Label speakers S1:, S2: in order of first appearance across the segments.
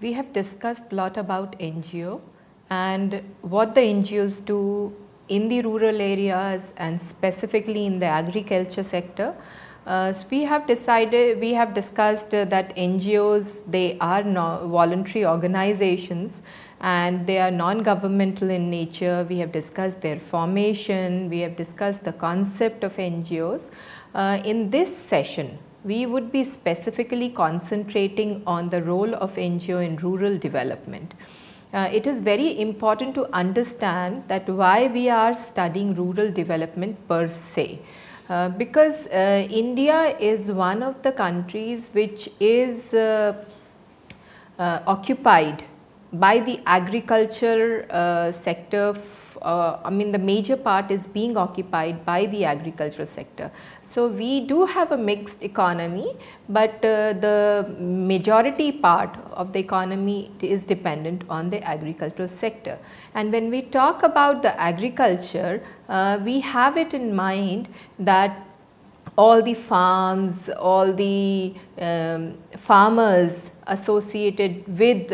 S1: We have discussed a lot about NGO and what the NGOs do in the rural areas and specifically in the agriculture sector. Uh, so we have decided, we have discussed uh, that NGOs, they are no voluntary organizations and they are non-governmental in nature. We have discussed their formation, we have discussed the concept of NGOs. Uh, in this session, we would be specifically concentrating on the role of NGO in rural development. Uh, it is very important to understand that why we are studying rural development per se. Uh, because uh, India is one of the countries which is uh, uh, occupied by the agriculture uh, sector uh, I mean the major part is being occupied by the agricultural sector. So, we do have a mixed economy, but uh, the majority part of the economy is dependent on the agricultural sector. And when we talk about the agriculture, uh, we have it in mind that all the farms, all the um, farmers associated with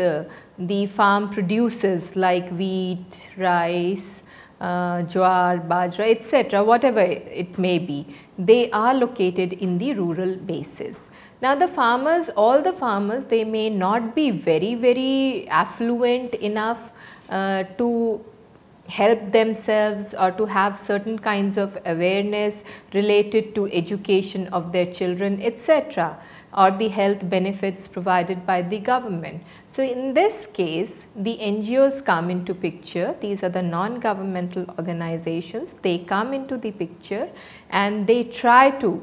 S1: the, farm produces like wheat, rice, uh, jowar, bajra, etc., whatever it may be, they are located in the rural bases. Now the farmers, all the farmers, they may not be very, very affluent enough uh, to help themselves or to have certain kinds of awareness related to education of their children etc or the health benefits provided by the government. So, in this case the NGOs come into picture these are the non-governmental organizations they come into the picture and they try to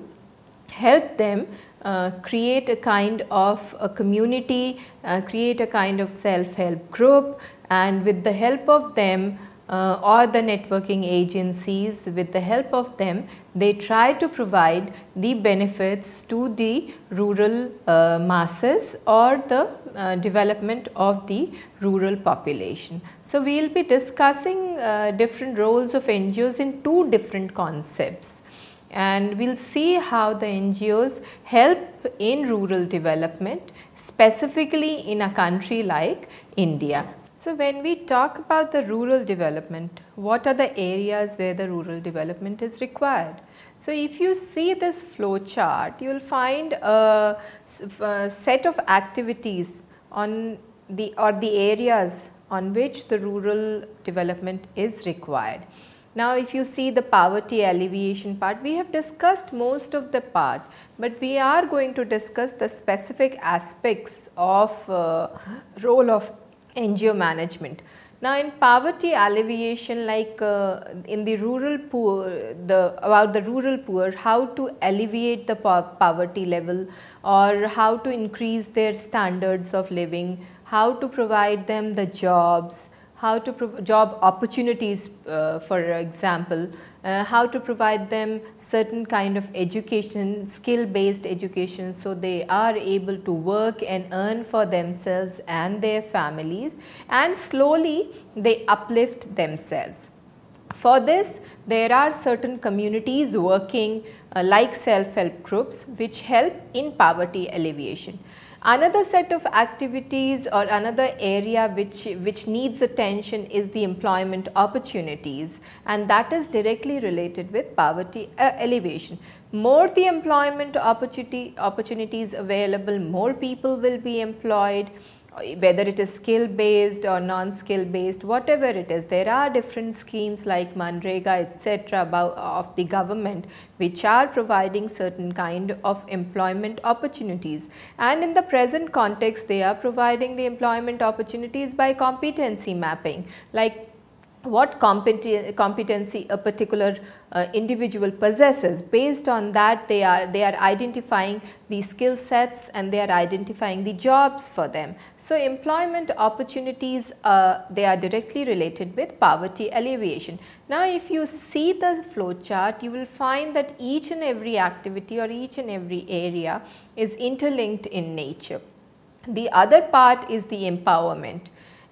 S1: help them uh, create a kind of a community, uh, create a kind of self-help group and with the help of them uh, or the networking agencies with the help of them they try to provide the benefits to the rural uh, masses or the uh, development of the rural population. So, we will be discussing uh, different roles of NGOs in two different concepts and we will see how the NGOs help in rural development specifically in a country like India. So, when we talk about the rural development, what are the areas where the rural development is required? So, if you see this flow chart, you will find a, a set of activities on the or the areas on which the rural development is required. Now, if you see the poverty alleviation part, we have discussed most of the part, but we are going to discuss the specific aspects of uh, role of NGO management. Now in poverty alleviation like uh, in the rural poor, the about the rural poor, how to alleviate the po poverty level or how to increase their standards of living, how to provide them the jobs, how to job opportunities uh, for example, uh, how to provide them certain kind of education, skill based education so they are able to work and earn for themselves and their families and slowly they uplift themselves. For this there are certain communities working uh, like self-help groups which help in poverty alleviation. Another set of activities or another area which, which needs attention is the employment opportunities and that is directly related with poverty uh, elevation. More the employment opportunity, opportunities available, more people will be employed whether it is skill based or non-skill based, whatever it is, there are different schemes like Manrega etc. of the government which are providing certain kind of employment opportunities. And in the present context, they are providing the employment opportunities by competency mapping like what competency a particular uh, individual possesses. Based on that they are they are identifying the skill sets and they are identifying the jobs for them. So employment opportunities uh, they are directly related with poverty alleviation. Now if you see the flow chart you will find that each and every activity or each and every area is interlinked in nature. The other part is the empowerment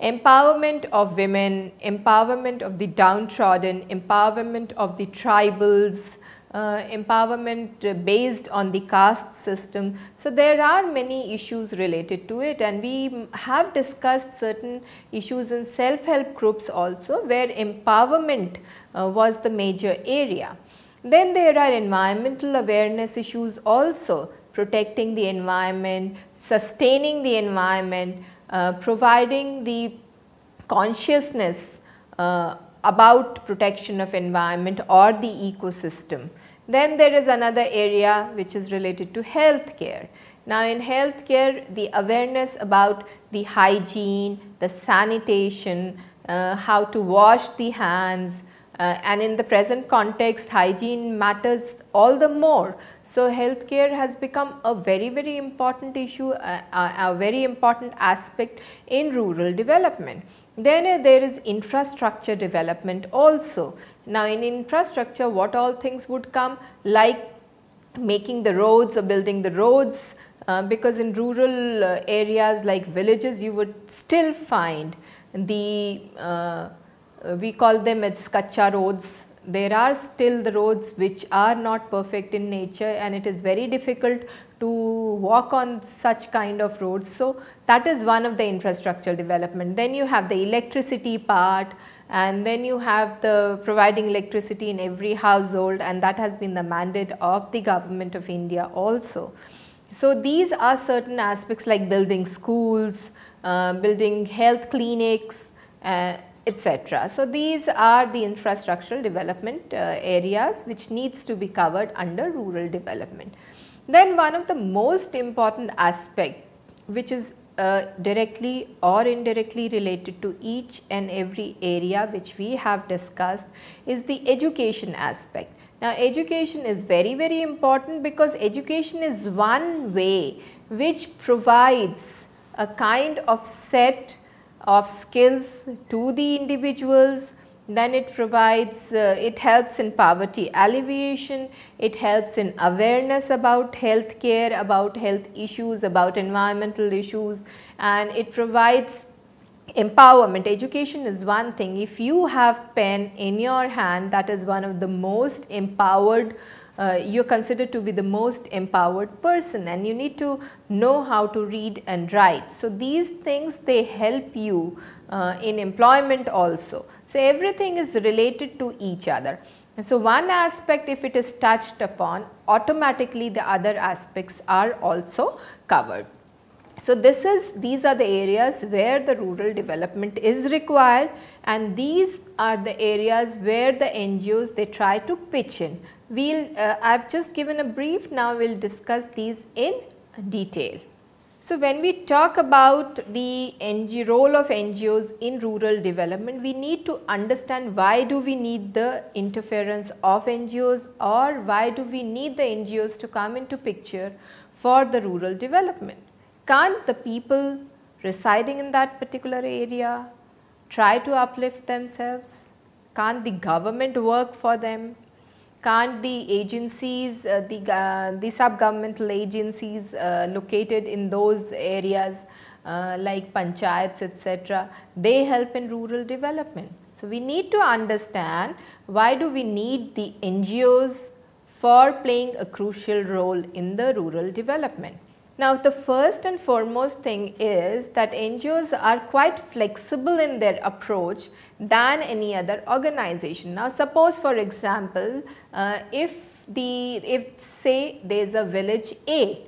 S1: empowerment of women, empowerment of the downtrodden, empowerment of the tribals, uh, empowerment based on the caste system. So, there are many issues related to it and we have discussed certain issues in self-help groups also where empowerment uh, was the major area. Then there are environmental awareness issues also protecting the environment, sustaining the environment, uh, providing the consciousness uh, about protection of environment or the ecosystem. Then there is another area which is related to healthcare. Now in healthcare the awareness about the hygiene, the sanitation, uh, how to wash the hands uh, and in the present context hygiene matters all the more. So healthcare has become a very very important issue, uh, a very important aspect in rural development. Then uh, there is infrastructure development also. Now in infrastructure what all things would come like making the roads or building the roads uh, because in rural uh, areas like villages you would still find the uh, we call them as kacha roads there are still the roads which are not perfect in nature and it is very difficult to walk on such kind of roads. So, that is one of the infrastructure development. Then you have the electricity part and then you have the providing electricity in every household and that has been the mandate of the government of India also. So, these are certain aspects like building schools, uh, building health clinics, uh, etc. So, these are the infrastructural development uh, areas which needs to be covered under rural development. Then one of the most important aspect which is uh, directly or indirectly related to each and every area which we have discussed is the education aspect. Now education is very very important because education is one way which provides a kind of set of skills to the individuals then it provides, uh, it helps in poverty alleviation, it helps in awareness about health care, about health issues, about environmental issues and it provides empowerment. Education is one thing. If you have pen in your hand that is one of the most empowered uh, you are considered to be the most empowered person and you need to know how to read and write. So, these things they help you uh, in employment also. So, everything is related to each other. So, one aspect if it is touched upon automatically the other aspects are also covered. So, this is these are the areas where the rural development is required and these are the areas where the NGOs they try to pitch in we'll uh, I've just given a brief now we'll discuss these in detail. So, when we talk about the NG role of NGOs in rural development, we need to understand why do we need the interference of NGOs or why do we need the NGOs to come into picture for the rural development. Can't the people residing in that particular area try to uplift themselves? Can't the government work for them? Can't the agencies, uh, the, uh, the sub-governmental agencies uh, located in those areas uh, like panchayats etc., they help in rural development. So, we need to understand why do we need the NGOs for playing a crucial role in the rural development. Now, the first and foremost thing is that NGOs are quite flexible in their approach than any other organization. Now, suppose for example, uh, if the if say there is a village A,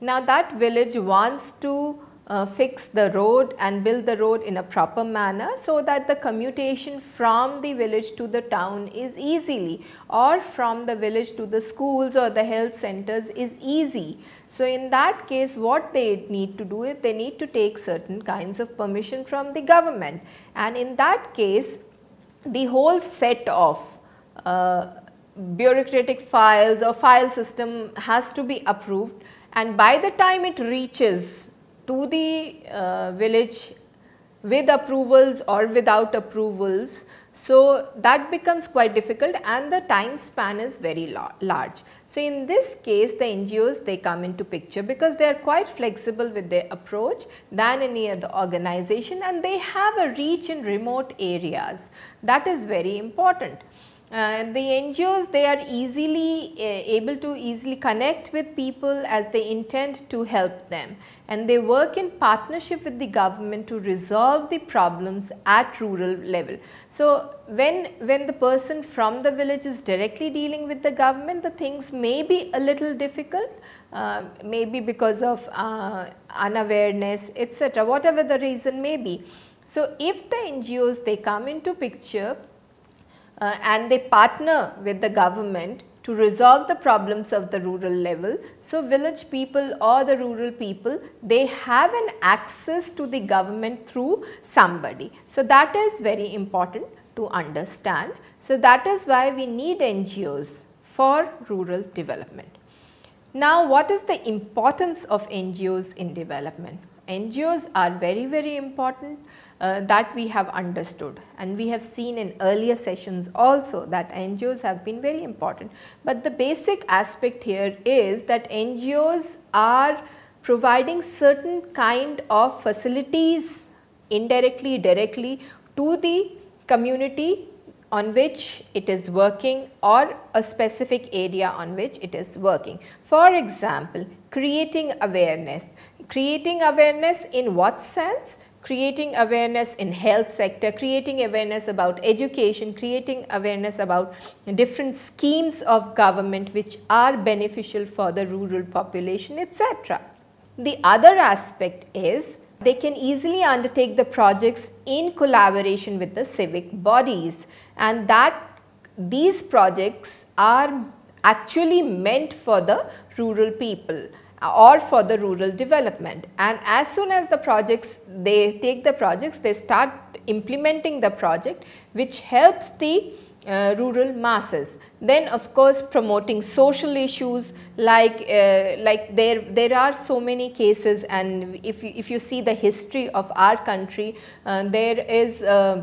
S1: now that village wants to uh, fix the road and build the road in a proper manner so that the commutation from the village to the town is easily or from the village to the schools or the health centers is easy. So, in that case what they need to do is they need to take certain kinds of permission from the government and in that case the whole set of uh, bureaucratic files or file system has to be approved and by the time it reaches to the uh, village with approvals or without approvals so, that becomes quite difficult and the time span is very large. So, in this case the NGOs they come into picture because they are quite flexible with their approach than any other organization and they have a reach in remote areas that is very important. Uh, the NGOs they are easily uh, able to easily connect with people as they intend to help them and they work in partnership with the government to resolve the problems at rural level. So, when, when the person from the village is directly dealing with the government the things may be a little difficult uh, maybe because of uh, unawareness etc whatever the reason may be. So, if the NGOs they come into picture uh, and they partner with the government to resolve the problems of the rural level. So, village people or the rural people they have an access to the government through somebody. So, that is very important to understand. So, that is why we need NGOs for rural development. Now, what is the importance of NGOs in development? NGOs are very very important uh, that we have understood and we have seen in earlier sessions also that NGOs have been very important. But the basic aspect here is that NGOs are providing certain kind of facilities indirectly directly to the community on which it is working or a specific area on which it is working. For example, creating awareness. Creating awareness in what sense? Creating awareness in health sector, creating awareness about education, creating awareness about different schemes of government which are beneficial for the rural population etc. The other aspect is they can easily undertake the projects in collaboration with the civic bodies and that these projects are actually meant for the rural people or for the rural development. And as soon as the projects they take the projects they start implementing the project which helps the uh, rural masses. Then of course promoting social issues like uh, like there there are so many cases and if you, if you see the history of our country uh, there is uh,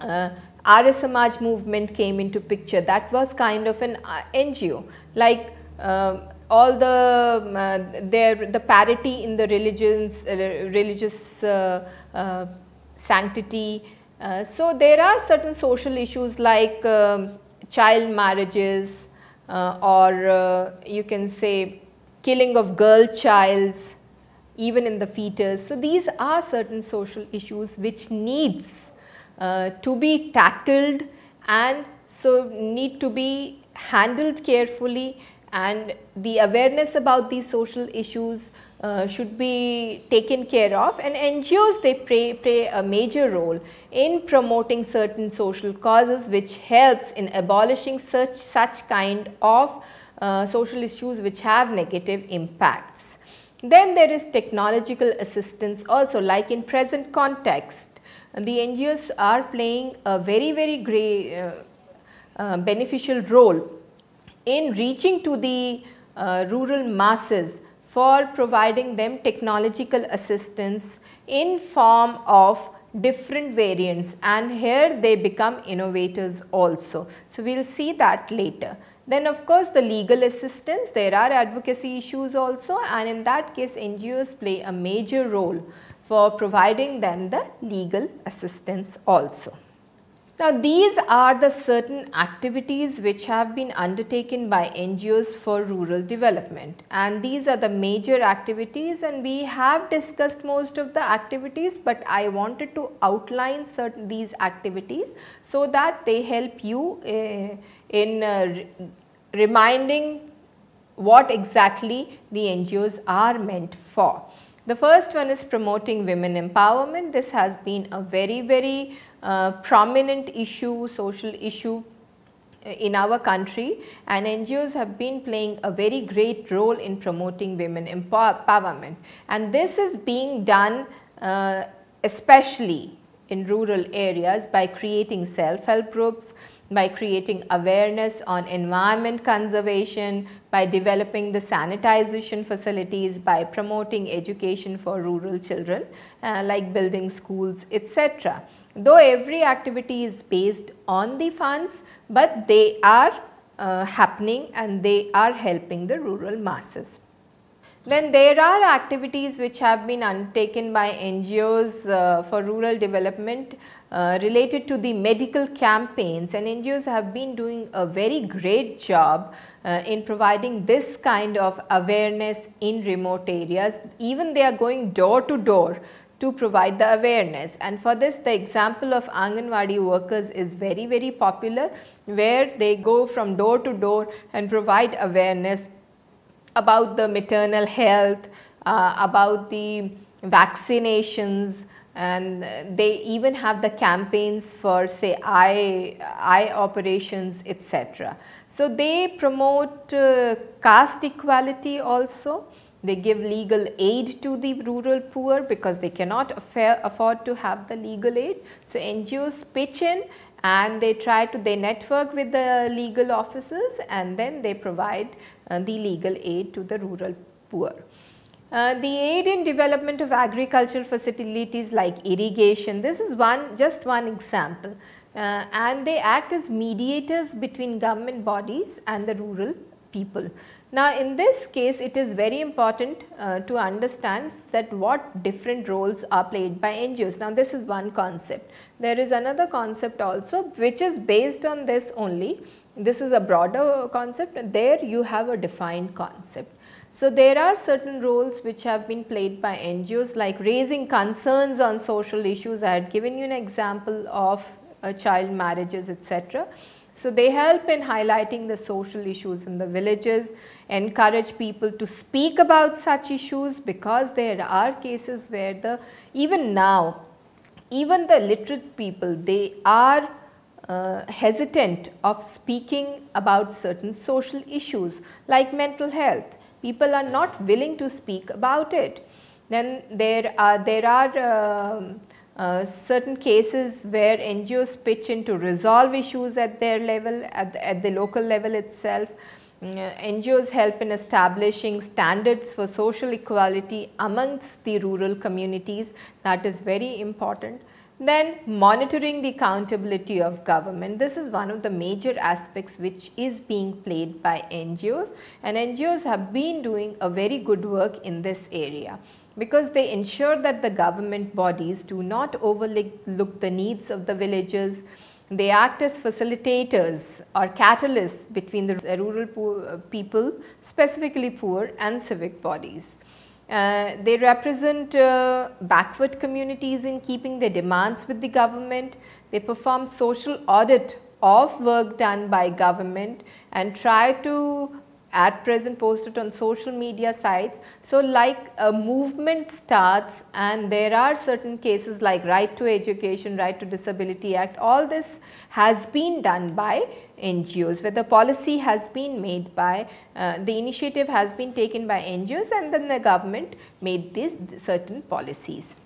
S1: uh, Arya Samaj movement came into picture. That was kind of an uh, NGO like um, all the um, uh, their the parity in the religions uh, religious uh, uh sanctity. Uh, so there are certain social issues like um, child marriages uh, or you can say killing of girl childs even in the fetus. So these are certain social issues which needs to be tackled and so need to be handled carefully and the awareness about these social issues uh, should be taken care of and NGOs they play, play a major role in promoting certain social causes which helps in abolishing such, such kind of uh, social issues which have negative impacts. Then there is technological assistance also like in present context the NGOs are playing a very very great uh, uh beneficial role in reaching to the uh, rural masses for providing them technological assistance in form of different variants and here they become innovators also. So, we will see that later. Then of course, the legal assistance there are advocacy issues also and in that case NGOs play a major role for providing them the legal assistance also. Now these are the certain activities which have been undertaken by NGOs for rural development and these are the major activities and we have discussed most of the activities but I wanted to outline certain these activities so that they help you uh, in uh, reminding what exactly the NGOs are meant for. The first one is promoting women empowerment. This has been a very very prominent issue, social issue uh, in our country and NGOs have been playing a very great role in promoting women empowerment. And this is being done uh, especially in rural areas by creating self-help groups, by creating awareness on environment conservation, by developing the sanitization facilities, by promoting education for rural children uh, like building schools etc though every activity is based on the funds, but they are uh, happening and they are helping the rural masses. Then there are activities which have been undertaken by NGOs uh, for rural development uh, related to the medical campaigns and NGOs have been doing a very great job uh, in providing this kind of awareness in remote areas. Even they are going door to door to provide the awareness and for this the example of Anganwadi workers is very very popular where they go from door to door and provide awareness about the maternal health, uh, about the vaccinations and they even have the campaigns for say eye, eye operations etc. So, they promote uh, caste equality also they give legal aid to the rural poor because they cannot afford to have the legal aid. So, NGOs pitch in and they try to they network with the legal officers and then they provide uh, the legal aid to the rural poor. Uh, the aid in development of agricultural facilities like irrigation, this is one just one example uh, and they act as mediators between government bodies and the rural people. Now, in this case it is very important uh, to understand that what different roles are played by NGOs. Now, this is one concept. There is another concept also which is based on this only. This is a broader concept. There you have a defined concept. So, there are certain roles which have been played by NGOs like raising concerns on social issues. I had given you an example of uh, child marriages etc. So, they help in highlighting the social issues in the villages, encourage people to speak about such issues because there are cases where the even now even the literate people they are uh, hesitant of speaking about certain social issues like mental health. People are not willing to speak about it. Then there are, there are um, uh, certain cases where NGOs pitch in to resolve issues at their level, at the, at the local level itself. Uh, NGOs help in establishing standards for social equality amongst the rural communities that is very important. Then monitoring the accountability of government. This is one of the major aspects which is being played by NGOs and NGOs have been doing a very good work in this area because they ensure that the government bodies do not overlook the needs of the villagers. They act as facilitators or catalysts between the rural poor, uh, people, specifically poor and civic bodies. Uh, they represent uh, backward communities in keeping their demands with the government. They perform social audit of work done by government and try to at present posted on social media sites. So, like a movement starts and there are certain cases like right to education, right to disability act, all this has been done by NGOs where the policy has been made by, uh, the initiative has been taken by NGOs and then the government made these certain policies.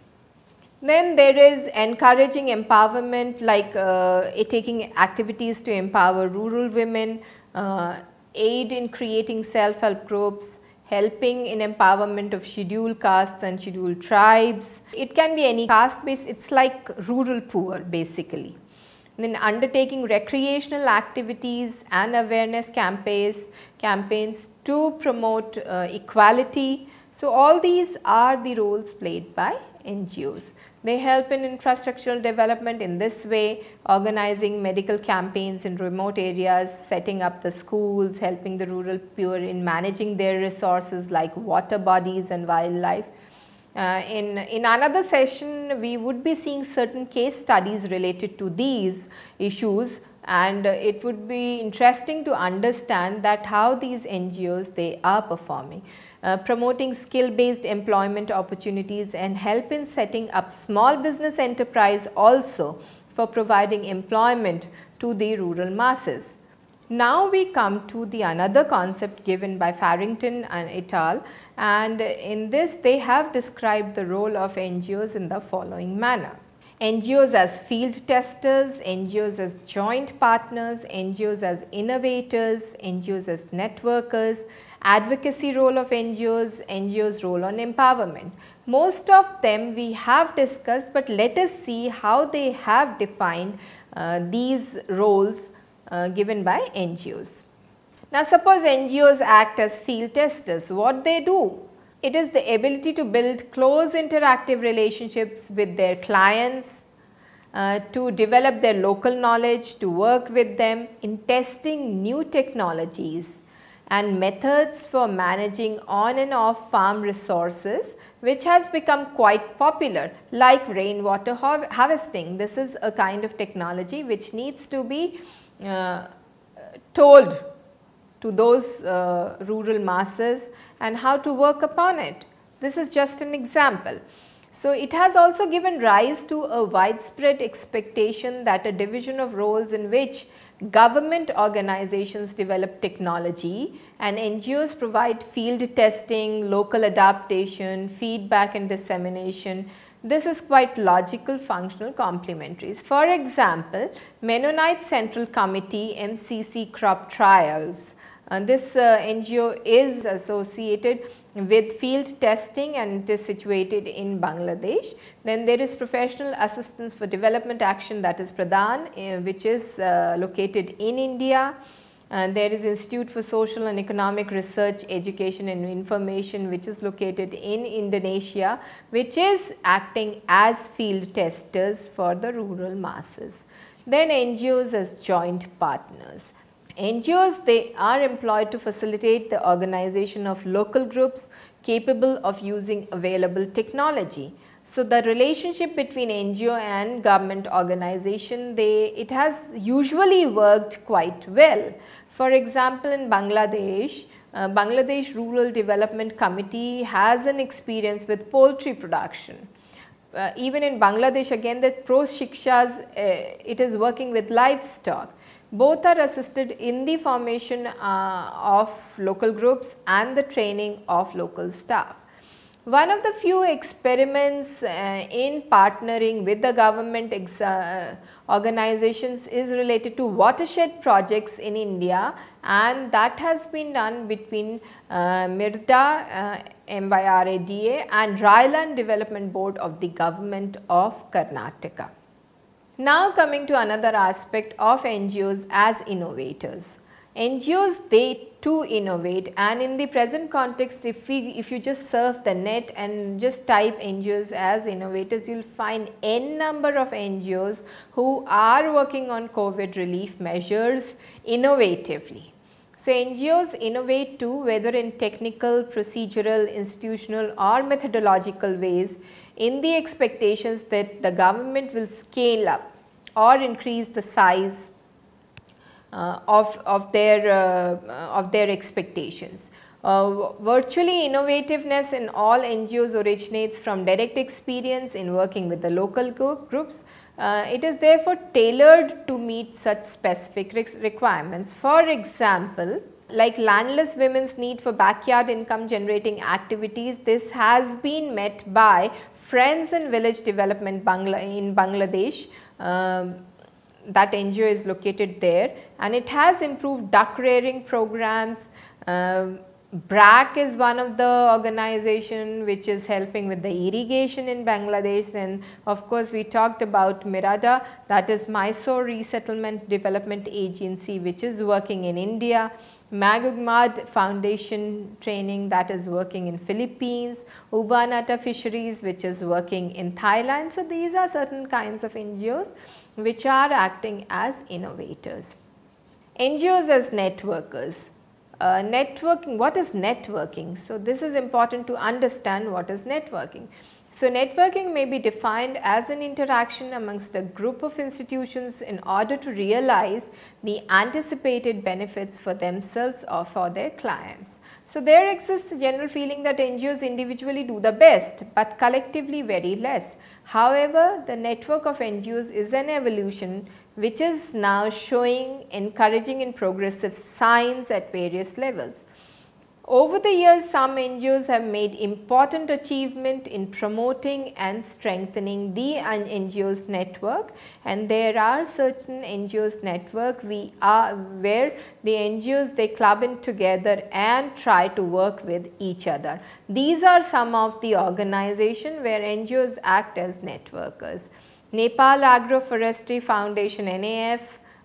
S1: Then there is encouraging empowerment like uh, taking activities to empower rural women, uh, aid in creating self-help groups, helping in empowerment of scheduled castes and scheduled tribes. It can be any caste based, it is like rural poor basically. And then undertaking recreational activities and awareness campaigns, campaigns to promote uh, equality. So, all these are the roles played by NGOs. They help in infrastructural development in this way, organizing medical campaigns in remote areas, setting up the schools, helping the rural poor in managing their resources like water bodies and wildlife. Uh, in, in another session, we would be seeing certain case studies related to these issues and it would be interesting to understand that how these NGOs they are performing. Uh, promoting skill based employment opportunities and help in setting up small business enterprise also for providing employment to the rural masses. Now we come to the another concept given by Farrington and et al. and in this they have described the role of NGOs in the following manner. NGOs as field testers, NGOs as joint partners, NGOs as innovators, NGOs as networkers, advocacy role of NGOs, NGOs role on empowerment. Most of them we have discussed but let us see how they have defined uh, these roles uh, given by NGOs. Now suppose NGOs act as field testers, what they do? it is the ability to build close interactive relationships with their clients, uh, to develop their local knowledge, to work with them in testing new technologies and methods for managing on and off farm resources which has become quite popular like rainwater harvesting. This is a kind of technology which needs to be uh, told to those uh, rural masses and how to work upon it. This is just an example. So, it has also given rise to a widespread expectation that a division of roles in which government organizations develop technology and NGOs provide field testing, local adaptation, feedback and dissemination. This is quite logical functional complementaries. For example, Mennonite Central Committee MCC crop trials. Uh, this uh, NGO is associated with field testing and it is situated in Bangladesh. Then there is professional assistance for development action that is PRADAN uh, which is uh, located in India. And there is Institute for Social and Economic Research, Education and Information which is located in Indonesia which is acting as field testers for the rural masses. Then NGOs as joint partners. NGOs they are employed to facilitate the organization of local groups capable of using available technology. So, the relationship between NGO and government organization they it has usually worked quite well. For example, in Bangladesh, uh, Bangladesh Rural Development Committee has an experience with poultry production. Uh, even in Bangladesh again the Proshikas uh, it is working with livestock both are assisted in the formation uh, of local groups and the training of local staff. One of the few experiments uh, in partnering with the government uh, organizations is related to watershed projects in India and that has been done between uh, MIRDA, MYRADA and Dryland Development Board of the government of Karnataka. Now coming to another aspect of NGOs as innovators. NGOs they too innovate and in the present context if we if you just surf the net and just type NGOs as innovators you will find n number of NGOs who are working on COVID relief measures innovatively. So, NGOs innovate too whether in technical, procedural, institutional or methodological ways in the expectations that the government will scale up or increase the size uh, of, of, their, uh, of their expectations. Uh, virtually innovativeness in all NGOs originates from direct experience in working with the local groups. Uh, it is therefore tailored to meet such specific requirements. For example, like landless women's need for backyard income generating activities, this has been met by Friends and Village Development Bangla in Bangladesh um, that NGO is located there and it has improved duck rearing programs. Um, BRAC is one of the organization which is helping with the irrigation in Bangladesh and of course we talked about MYRADA that is Mysore Resettlement Development Agency which is working in India. Mag-uugmad Foundation training that is working in Philippines, Ubanata Fisheries which is working in Thailand. So, these are certain kinds of NGOs which are acting as innovators. NGOs as networkers. Uh, networking, what is networking? So, this is important to understand what is networking. So, networking may be defined as an interaction amongst a group of institutions in order to realize the anticipated benefits for themselves or for their clients. So, there exists a general feeling that NGOs individually do the best, but collectively very less. However, the network of NGOs is an evolution which is now showing encouraging and progressive signs at various levels. Over the years, some NGOs have made important achievement in promoting and strengthening the NGOs network and there are certain NGOs network we are where the NGOs they club in together and try to work with each other. These are some of the organization where NGOs act as networkers. Nepal Agroforestry Foundation NAF,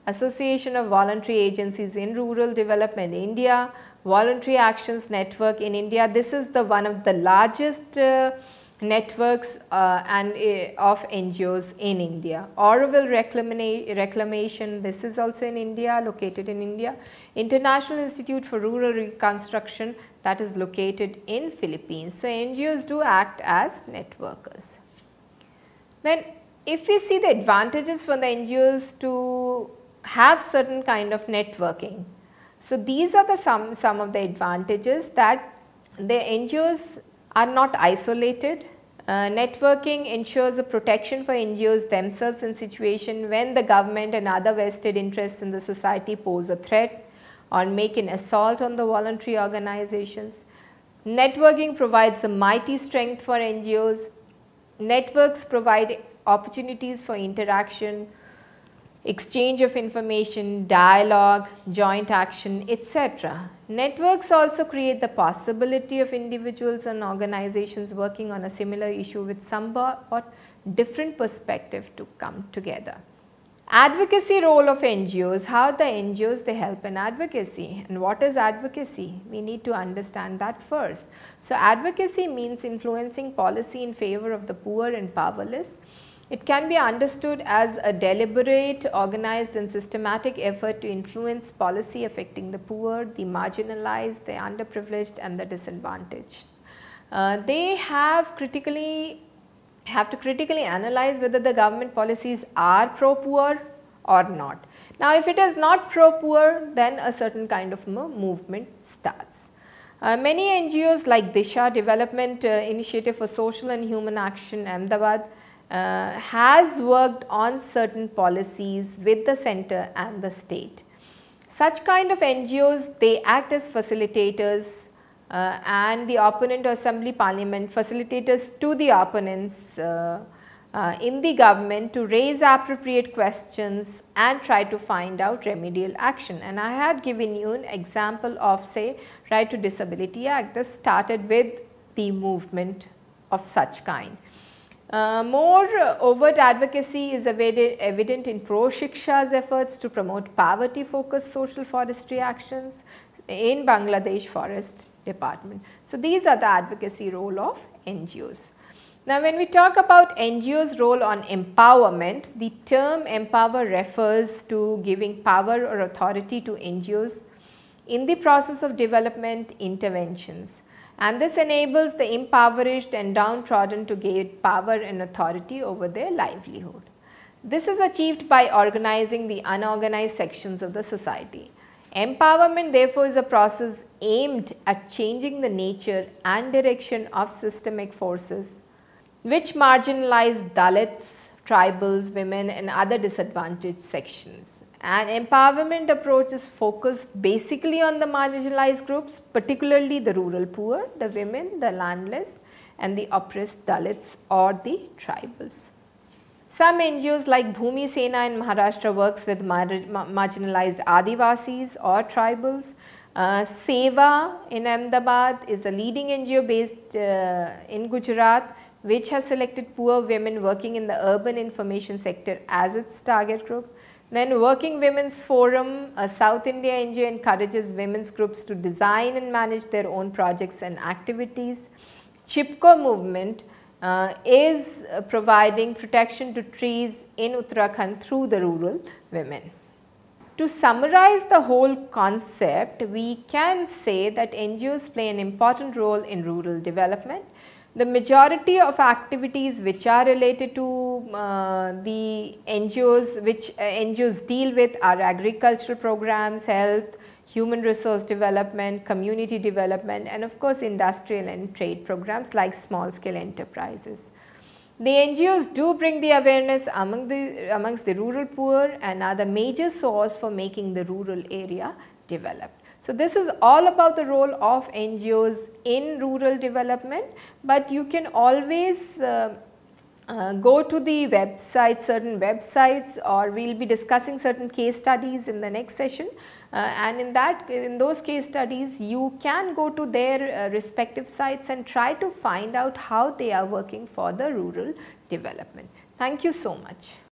S1: Association of Voluntary Agencies in Rural Development India, Voluntary Actions Network in India. This is the one of the largest uh, networks uh, and uh, of NGOs in India. Reclama Reclamation, this is also in India, located in India. International Institute for Rural Reconstruction, that is located in Philippines. So, NGOs do act as networkers. Then if we see the advantages for the NGOs to have certain kind of networking. So, these are the some, some of the advantages that the NGOs are not isolated. Uh, networking ensures a protection for NGOs themselves in situation when the government and other vested interests in the society pose a threat or make an assault on the voluntary organizations. Networking provides a mighty strength for NGOs. Networks provide opportunities for interaction, exchange of information, dialogue, joint action, etc. Networks also create the possibility of individuals and organizations working on a similar issue with somewhat but different perspective to come together. Advocacy role of NGOs, how the NGOs they help in advocacy and what is advocacy? We need to understand that first. So advocacy means influencing policy in favor of the poor and powerless it can be understood as a deliberate, organized and systematic effort to influence policy affecting the poor, the marginalized, the underprivileged and the disadvantaged. Uh, they have critically have to critically analyze whether the government policies are pro-poor or not. Now, if it is not pro-poor, then a certain kind of movement starts. Uh, many NGOs like Disha Development uh, Initiative for Social and Human Action Ahmedabad uh, has worked on certain policies with the center and the state. Such kind of NGOs, they act as facilitators uh, and the opponent or assembly parliament facilitators to the opponents uh, uh, in the government to raise appropriate questions and try to find out remedial action. And I had given you an example of say Right to Disability Act. This started with the movement of such kind. Uh, more uh, overt advocacy is evident in Proshika's efforts to promote poverty focused social forestry actions in Bangladesh Forest Department. So, these are the advocacy role of NGOs. Now, when we talk about NGOs role on empowerment, the term empower refers to giving power or authority to NGOs in the process of development interventions and this enables the impoverished and downtrodden to gain power and authority over their livelihood. This is achieved by organizing the unorganized sections of the society. Empowerment therefore is a process aimed at changing the nature and direction of systemic forces which marginalize Dalits, tribals, women and other disadvantaged sections. An empowerment approach is focused basically on the marginalized groups, particularly the rural poor, the women, the landless and the oppressed Dalits or the tribals. Some NGOs like Bhumi Sena in Maharashtra works with mar marginalized Adivasis or tribals. Uh, SEWA in Ahmedabad is a leading NGO based uh, in Gujarat which has selected poor women working in the urban information sector as its target group. Then Working Women's Forum, a South India NGO encourages women's groups to design and manage their own projects and activities. Chipko movement uh, is uh, providing protection to trees in Uttarakhand through the rural women. To summarize the whole concept, we can say that NGOs play an important role in rural development the majority of activities which are related to uh, the NGOs which uh, NGOs deal with are agricultural programs, health, human resource development, community development and of course industrial and trade programs like small scale enterprises. The NGOs do bring the awareness among the amongst the rural poor and are the major source for making the rural area developed. So, this is all about the role of NGOs in rural development, but you can always uh, uh, go to the website, certain websites or we will be discussing certain case studies in the next session uh, and in that in those case studies you can go to their uh, respective sites and try to find out how they are working for the rural development. Thank you so much.